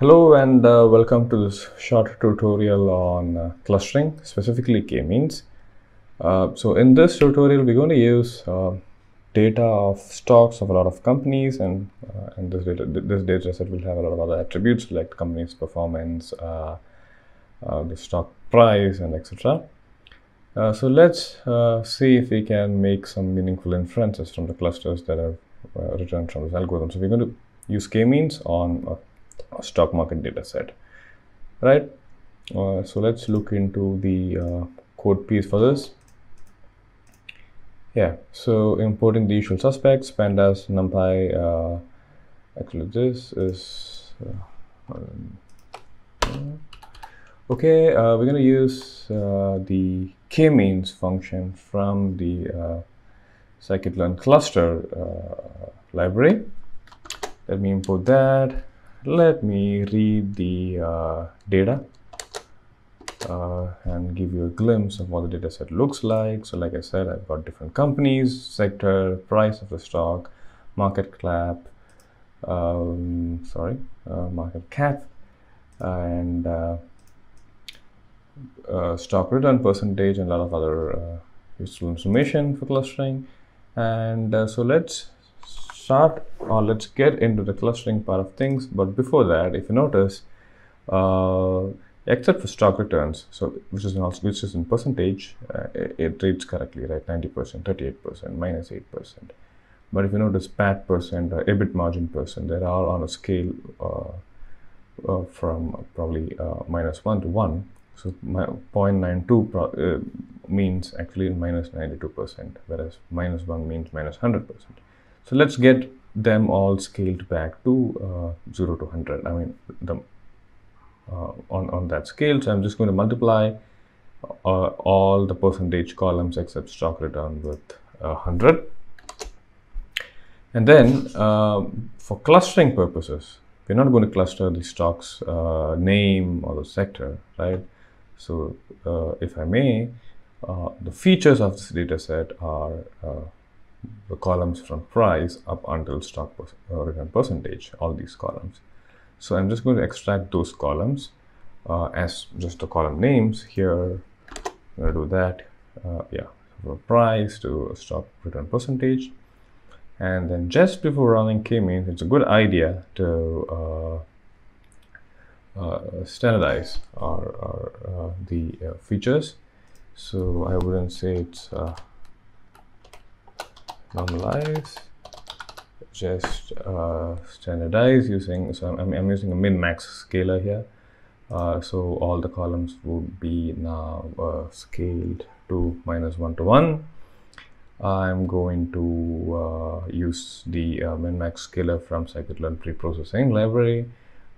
Hello and uh, welcome to this short tutorial on uh, clustering, specifically k-means. Uh, so in this tutorial, we're going to use uh, data of stocks of a lot of companies and, uh, and this, data, this data set will have a lot of other attributes like company's performance, uh, the stock price and etc. so let's see if we can make some meaningful inferences from the clusters that are returned from this algorithm. So we're going to use k-means on stock market data set right? Uh, so let's look into the uh, code piece for this. Yeah so importing the usual suspects pandas numpy uh, actually this is uh, okay uh, we're going to use uh, the k-means function from the scikit-learn cluster library. Let me import that let me read the uh, data uh, and give you a glimpse of what the data set looks like. So like I said, I've got different companies, sector, price of the stock, market cap, um, sorry, uh, market cap, and uh, uh, stock return percentage and a lot of other uh, useful information for clustering. And so let's start or let's get into the clustering part of things. But before that, if you notice, uh, except for stock returns, so which is in also, which is in percentage, uh, it, it, reads correctly, right? 90%, 38%, minus 8%. But if you notice PAT percent or EBIT margin percent, they are on a scale uh, uh from probably uh, minus 1 to 1. So 0.92 uh, means actually minus 92%, whereas minus 1 means minus 100%. So let's get them all scaled back to uh, 0 to 100. I mean, the, uh, on, on that scale. So I'm just going to multiply uh, all the percentage columns except stock return with 100. And then um, for clustering purposes, we're not going to cluster the stock's uh, name or the sector, right? So uh, if I may, uh, the features of this data set are the columns from price up until stock uh, return percentage, all these columns. So I'm just going to extract those columns uh, as just the column names here. I'm going to do that. Uh, yeah, from price to stock return percentage. And then just before running k-means, it's a good idea to uh, uh, standardize our, our uh, the features. So I wouldn't say it's normalize just uh, standardize using so I'm, I'm using a min max scaler here. Uh, so all the columns would be now uh, scaled to minus one to one. I'm going to uh, use the uh, min max scaler from scikit-learn pre-processing library.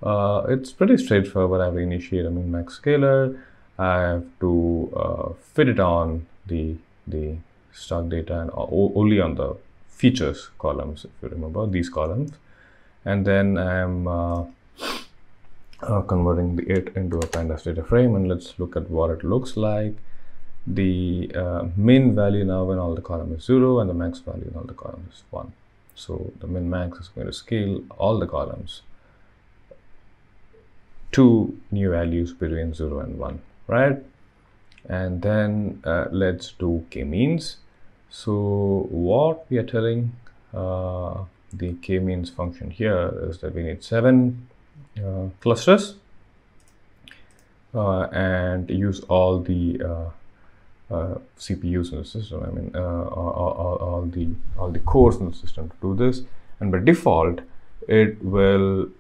Uh, it's pretty straightforward. I have to initiate a min max scaler. I have to fit it on the the stock data and only on the features columns if you remember these columns. And then I'm uh, uh, converting the it into a pandas data frame and let's look at what it looks like. The uh, min value now in all the column is 0 and the max value in all the columns is 1 so the min max is going to scale all the columns to new values between 0 and 1 right? And then uh, let's do k-means so what we are telling uh, the k-means function here is that we need seven uh, clusters uh, and use all the uh, uh, CPUs in the system. I mean, uh, all, all, all, the all the cores in the system to do this. And by default, it will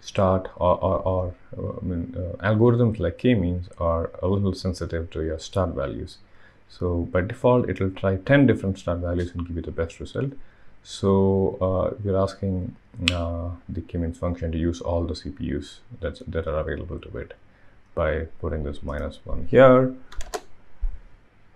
start or, or, or I mean, algorithms like k-means are a little sensitive to your start values. So by default, it will try 10 different start values and give you the best result. So uh, we're asking uh, the k-means function to use all the CPUs that's, that are available to it by putting this minus one here.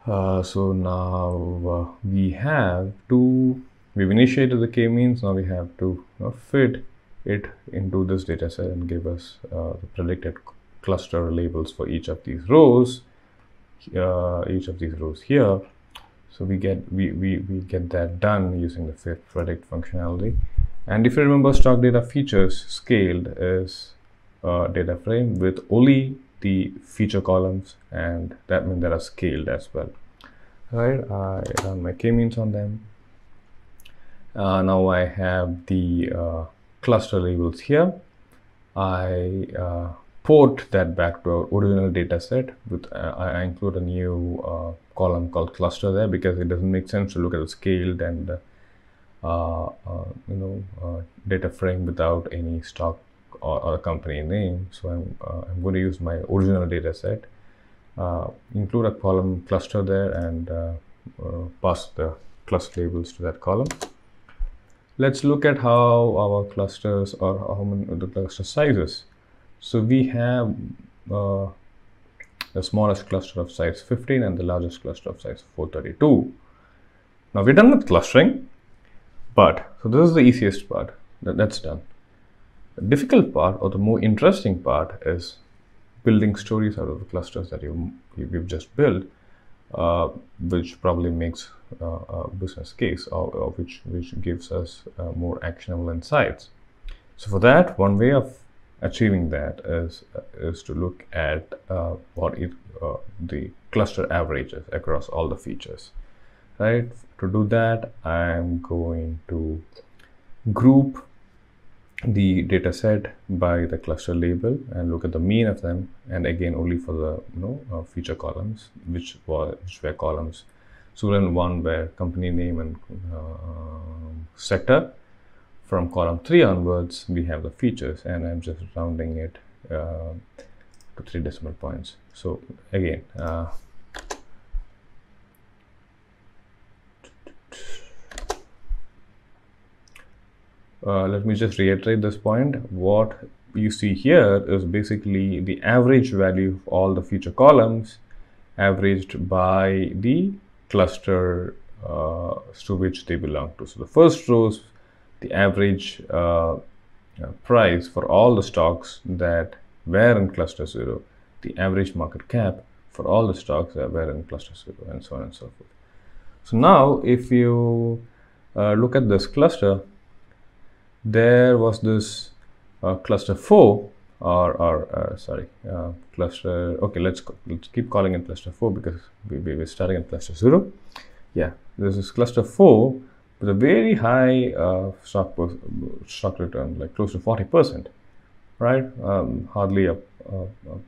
Uh, so now uh, we have to, we've initiated the k-means, now we have to you fit it into this data set and give us uh, the predicted cluster labels for each of these rows uh, each of these rows here. So we get we, we, we get that done using the predict functionality. And if you remember, stock data features scaled is a data frame with only the feature columns, and that means they are scaled as well. Right, I run my k-means on them. Uh, now I have the uh, cluster labels here. I uh, port that back to our original data set with uh, I include a new uh, column called cluster there because it doesn't make sense to look at the scaled and uh, uh you know uh, data frame without any stock or, or company name. So I'm, uh, I'm going to use my original data set include a column cluster there and pass the cluster labels to that column. Let's look at how our clusters or how many the cluster sizes so we have uh, the smallest cluster of size 15 and the largest cluster of size 432. Now we're done with clustering, but so this is the easiest part that, that's done. The difficult part or the more interesting part is building stories out of the clusters that you, you've just built, uh, which probably makes uh, a business case or, or, which, which gives us uh, more actionable insights. So for that, one way of achieving that is is to look at uh, what it uh, the cluster averages across all the features right? To do that i'm going to group the data set by the cluster label and look at the mean of them and again only for the you know uh, feature columns which were which were columns. So then one where company name and uh, sector from column 3 onwards we have the features and I'm just rounding it uh, to three decimal points. So again uh, uh, let me just reiterate this point. What you see here is basically the average value of all the feature columns averaged by the cluster uh, to which they belong to. So the first rows the average uh, uh, price for all the stocks that were in cluster 0, the average market cap for all the stocks that were in cluster 0, and so on and so forth. So now, if you uh, look at this cluster, there was this uh, cluster 4 or, or uh, sorry, uh, cluster, okay, let's, let's keep calling it cluster 4 because we, we were starting in cluster 0. Yeah, this is cluster 4 with a very high uh, stock, stock return, like close to 40%, right? Um, hardly a, a, a,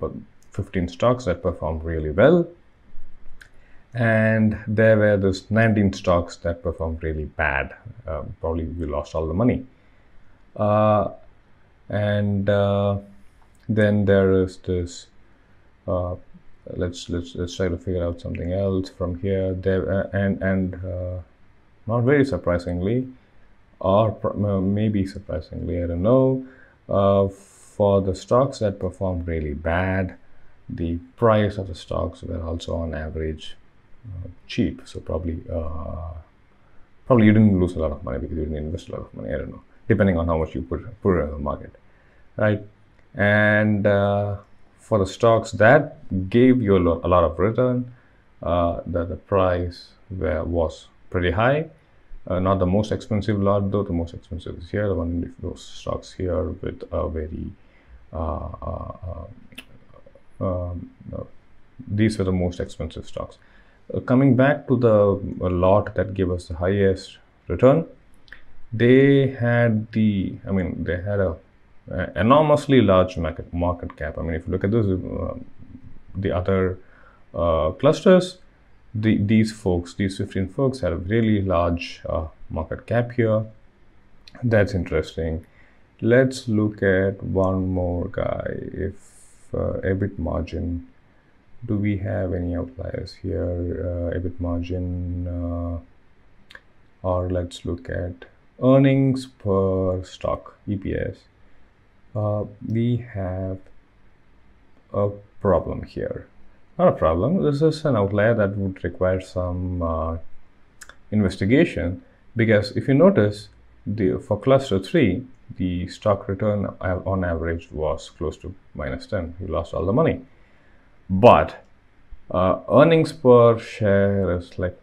but 15 stocks that performed really well. And there were those 19 stocks that performed really bad. Um, probably we lost all the money. Uh, and uh, then there is this uh, let's let's let's try to figure out something else from here there uh, and and uh, not very surprisingly, or maybe surprisingly, I don't know. Uh, for the stocks that performed really bad, the price of the stocks were also on average uh, cheap. So probably, uh, probably you didn't lose a lot of money because you didn't invest a lot of money. I don't know, depending on how much you put put in the market, right? And uh, for the stocks that gave you a lot, a lot of return, uh, that the price was pretty high. Uh, not the most expensive lot though, the most expensive is here, the one in those stocks here with a very, uh, uh, uh um, uh, these were the most expensive stocks. coming back to the lot that gave us the highest return, they had the, I mean, they had a, enormously large market, market cap. I mean, if you look at this, the other clusters, the, these folks, these 15 folks had a really large uh, market cap here. That's interesting. Let's look at one more guy. If uh, EBIT margin, do we have any outliers here? Uh, EBIT margin, uh, or let's look at earnings per stock, EPS. Uh, we have a problem here not a problem. This is an outlier that would require some uh, investigation because if you notice, the, for cluster 3, the stock return on average was close to minus 10. You lost all the money. But uh, earnings per share is like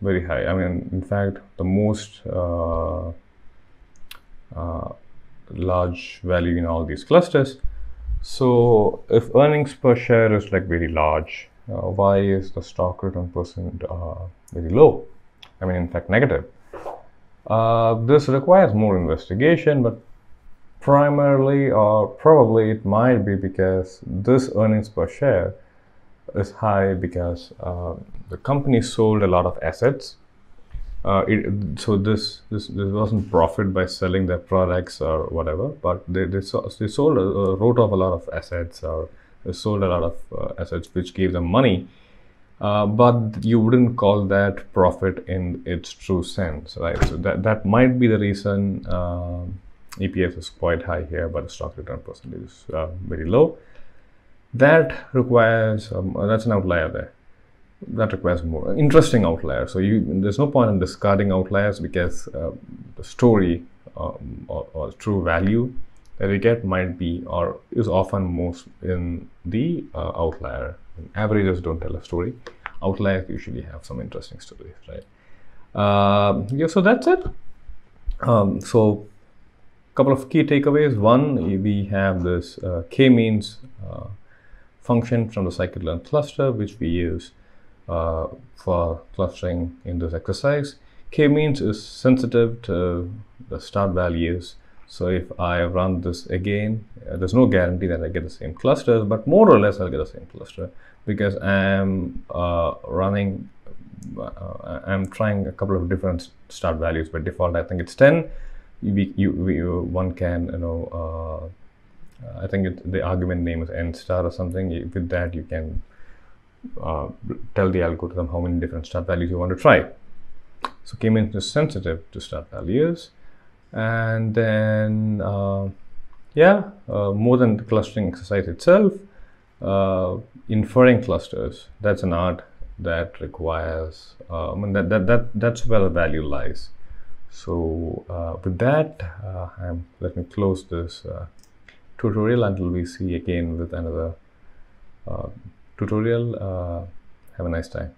very high. I mean, in fact, the most uh, uh, large value in all these clusters. So if earnings per share is like very large, uh, why is the stock return percent uh, very low? I mean, in fact, negative. Uh, this requires more investigation, but primarily or probably it might be because this earnings per share is high because uh, the company sold a lot of assets. Uh, it, so this, this this wasn't profit by selling their products or whatever, but they they, so, they sold uh, wrote off a lot of assets or they sold a lot of uh, assets which gave them money. Uh, but you wouldn't call that profit in its true sense, right? So that that might be the reason um, EPS is quite high here, but the stock return percentage is uh, very low that requires um, that's an outlier there that requires more interesting outlier so you there's no point in discarding outliers because uh, the story um, or, or, true value that we get might be or is often most in the uh, outlier. Averages don't tell a story. Outliers usually have some interesting stories right? Uh, yeah so that's it. Um, so couple of key takeaways. One we have this uh, k-means uh, function from the scikit-learn cluster, which we use uh, for clustering in this exercise. K-means is sensitive to the start values. So if I run this again, uh, there's no guarantee that I get the same clusters, but more or less I'll get the same cluster because I'm uh, running, uh, I'm trying a couple of different start values. By default, I think it's 10. You, you, you one can, you know, uh, I think it, the argument name is n star or something. With that, you can uh, tell the algorithm how many different start values you want to try. So K-means is sensitive to start values. And then, uh, yeah, uh, more than the clustering exercise itself, uh, inferring clusters, that's an art that requires, uh, I mean, that, that, that, that's where the value lies. So with that, let me close this tutorial until we see again with another tutorial. Uh, have a nice time.